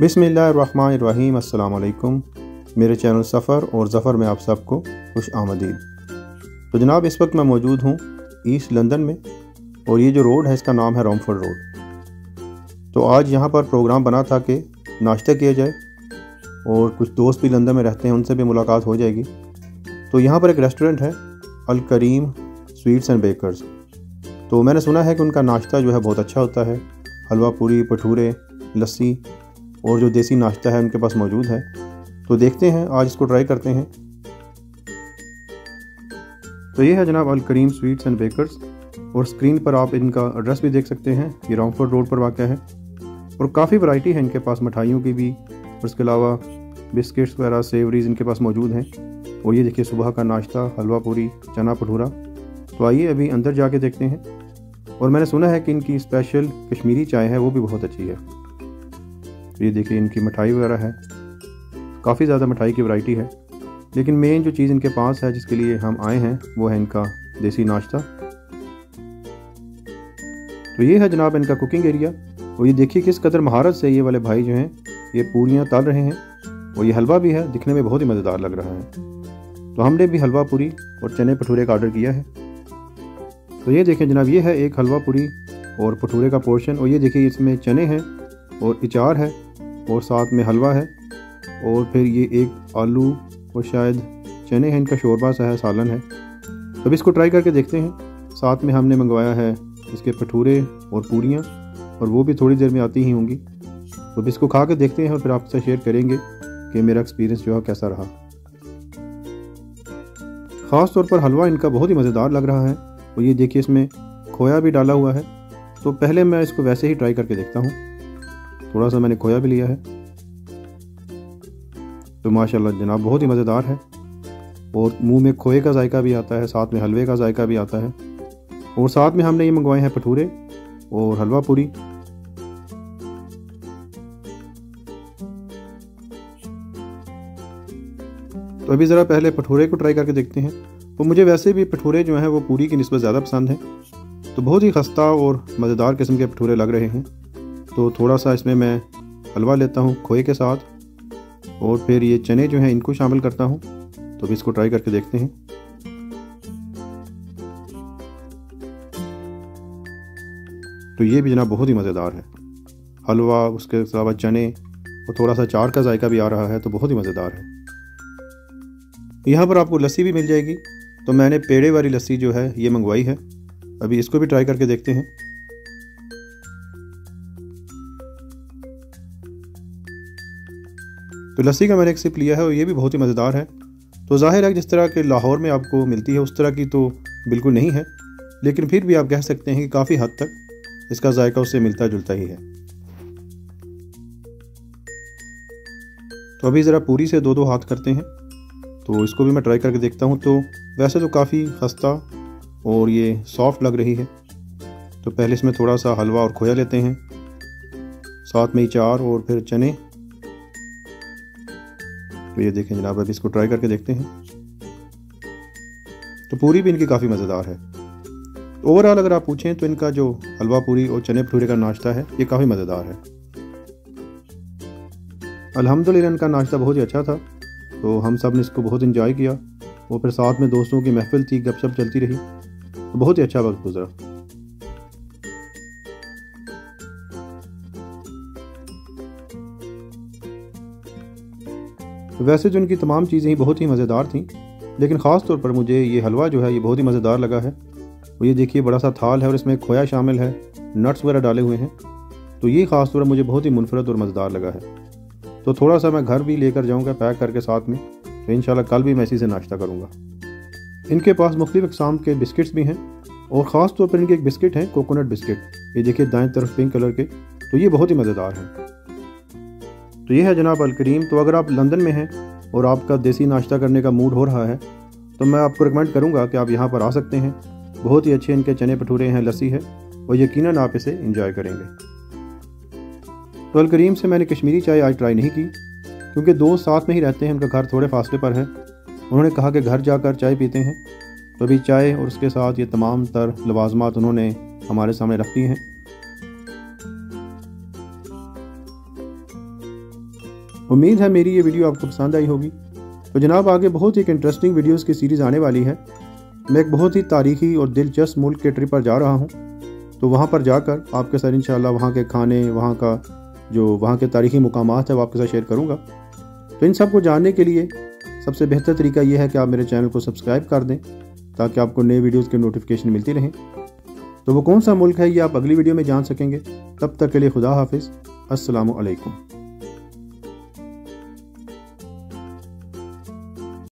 बिसमीम अल्लाम मेरे चैनल सफ़र और ज़फ़र में आप सबको खुश आमदीद। तो जनाब, इस वक्त मैं मौजूद हूँ ईस्ट लंदन में और ये जो रोड है, इसका नाम है रोमफोर्ड रोड। तो आज यहाँ पर प्रोग्राम बना था कि नाश्ता किया जाए और कुछ दोस्त भी लंदन में रहते हैं, उनसे भी मुलाकात हो जाएगी। तो यहाँ पर एक रेस्टोरेंट है, Al Kareem sweets and bakers. तो मैंने सुना है कि उनका नाश्ता जो है बहुत अच्छा होता है। हलवा, पूरी भटूरे लस्सी और जो देसी नाश्ता है उनके पास मौजूद है। तो देखते हैं, आज इसको ट्राई करते हैं। तो ये है जनाब Al Kareem sweets and bakers. और स्क्रीन पर आप इनका एड्रेस भी देख सकते हैं, ये रामफोर्ड रोड पर वाक़ है। और काफ़ी वैरायटी है इनके पास, मिठाइयों की भी। और इसके अलावा बिस्किट्स वगैरह सेवरीज इनके पास मौजूद हैं। और ये देखिए, सुबह का नाश्ता, हलवा पूरी, चना भटूरा तो आइए अभी अंदर जाके देखते हैं। और मैंने सुना है कि इनकी स्पेशल कश्मीरी चाय है, वो भी बहुत अच्छी है। ये देखिए, इनकी मिठाई वगैरह है। काफ़ी ज़्यादा मिठाई की वैरायटी है। लेकिन मेन जो चीज़ इनके पास है, जिसके लिए हम आए हैं, वो है इनका देसी नाश्ता। तो ये है जनाब इनका कुकिंग एरिया और ये देखिए किस कदर महारत से ये वाले भाई जो हैं, ये पूरियाँ तल रहे हैं। और ये हलवा भी है, दिखने में बहुत ही मज़ेदार लग रहा है। तो हमने भी हलवा, पूरी और चने भटूरे का ऑर्डर किया है। तो ये देखें जनाब, ये है एक हलवा, पूरी और भटूरे का पोर्शन और ये देखिए, इसमें चने हैं और इचार है। और साथ में हलवा है। और फिर ये एक आलू और शायद चने हैं, इनका शोरबा सा है, सालन है। अब इसको ट्राई करके देखते हैं। साथ में हमने मंगवाया है इसके भटूरे और पूरियाँ और वो भी थोड़ी देर में आती ही होंगी। अब इसको खा के देखते हैं और फिर आपसे शेयर करेंगे कि मेरा एक्सपीरियंस जो है कैसा रहा। ख़ास तौर पर हलवा इनका बहुत ही मज़ेदार लग रहा है, और ये देखिए इसमें खोया भी डाला हुआ है। तो पहले मैं इसको वैसे ही ट्राई करके देखता हूँ। थोड़ा सा मैंने खोया भी लिया है। तो माशाल्लाह जनाब, बहुत ही मज़ेदार है। और मुँह में खोए का जायका भी आता है, साथ में हलवे का जायका भी आता है। और साथ में हमने ये मंगवाए हैं भटूरे और हलवा पूरी। तो अभी ज़रा पहले भटूरे को ट्राई करके देखते हैं। तो मुझे वैसे भी भटूरे जो हैं, वो पूरी की नस्बत ज़्यादा पसंद हैं। तो बहुत ही खस्ता और मज़ेदार किस्म के भटूरे लग रहे हैं। तो थोड़ा सा इसमें मैं हलवा लेता हूँ खोए के साथ और फिर ये चने जो हैं इनको शामिल करता हूँ। तो अभी इसको ट्राई करके देखते हैं। तो ये भी जनाब बहुत ही मज़ेदार है। हलवा, उसके अलावा चने और थोड़ा सा चार का जायका भी आ रहा है तो बहुत ही मज़ेदार है। यहाँ पर आपको लस्सी भी मिल जाएगी। तो मैंने पेड़े वाली लस्सी जो है, ये मंगवाई है। अभी इसको भी ट्राई करके देखते हैं। तो लस्सी का मैंने एक सिप लिया है और ये भी बहुत ही मज़ेदार है। तो ज़ाहिर है जिस तरह के लाहौर में आपको मिलती है, उस तरह की तो बिल्कुल नहीं है। लेकिन फिर भी आप कह सकते हैं कि काफ़ी हद तक इसका जायका उससे मिलता जुलता ही है। तो अभी ज़रा पूरी से दो दो हाथ करते हैं। तो इसको भी मैं ट्राई करके देखता हूँ। तो वैसे तो काफ़ी खस्ता और ये सॉफ्ट लग रही है। तो पहले इसमें थोड़ा सा हलवा और खोया लेते हैं। साथ में ही चार और फिर चने। तो ये देखें जनाब, अभी इसको ट्राई करके देखते हैं। तो पूरी भी इनकी काफ़ी मज़ेदार है। ओवरऑल अगर आप पूछें तो इनका जो हलवा पूरी और चने भटूरे का नाश्ता है, ये काफ़ी मज़ेदार है। अल्हम्दुलिल्लाह इनका नाश्ता बहुत ही अच्छा था तो हम सबने इसको बहुत इन्जॉय किया। और फिर साथ में दोस्तों की महफिल थी, गपशप चलती रही। तो बहुत ही अच्छा वक्त गुजरा। वैसे जो इनकी तमाम चीज़ें ही, बहुत ही मज़ेदार थी। लेकिन ख़ास तौर पर मुझे ये हलवा जो है, ये बहुत ही मज़ेदार लगा है। और ये देखिए, बड़ा सा थाल है और इसमें खोया शामिल है, नट्स वगैरह डाले हुए हैं। तो ये ख़ास तौर पर मुझे बहुत ही मुनफरद और मज़ेदार लगा है। तो थोड़ा सा मैं घर भी लेकर जाऊँगा पैक करके साथ में तो इन कल भी मैं इसी से नाश्ता करूँगा। इनके पास मुख्तु इकसाम के बिस्किट्स भी हैं, और ख़ास तौर पर इनके एक बिस्किट हैं, कोकोनट बिस्किट। ये देखिए, दाएँ तरफ़ पिंक कलर के। तो ये बहुत ही मज़ेदार हैं। तो ये है जनाब अलकरीम तो अगर आप लंदन में हैं और आपका देसी नाश्ता करने का मूड हो रहा है तो मैं आपको रिकमेंड करूँगा कि आप यहाँ पर आ सकते हैं। बहुत ही अच्छे इनके चने भटूरे हैं, लस्सी है, और यकीनन आप इसे इंजॉय करेंगे। तो अलकरीम से मैंने कश्मीरी चाय आज ट्राई नहीं की, क्योंकि दोस्त साथ में ही रहते हैं, उनका घर थोड़े फासले पर है। उन्होंने कहा कि घर जाकर चाय पीते हैं तो अभी चाय और उसके साथ ये तमाम तर लवाजमात उन्होंने हमारे सामने रख दी हैं। उम्मीद है मेरी ये वीडियो आपको पसंद आई होगी। तो जनाब, आगे बहुत ही एक इंटरेस्टिंग वीडियोस की सीरीज़ आने वाली है। मैं एक बहुत ही तारीखी और दिलचस्प मुल्क के ट्रिप पर जा रहा हूँ। तो वहाँ पर जाकर आपके साथ इंशाल्लाह वहाँ के खाने, वहाँ का जो वहाँ के तारीखी मकाम है वो आपके साथ शेयर करूँगा। तो इन सबको जानने के लिए सबसे बेहतर तरीका यह है कि आप मेरे चैनल को सब्सक्राइब कर दें, ताकि आपको नए वीडियोज़ के नोटिफिकेशन मिलती रहें। तो वो कौन सा मुल्क है ये आप अगली वीडियो में जान सकेंगे। तब तक के लिए खुदा हाफिज़। असलकम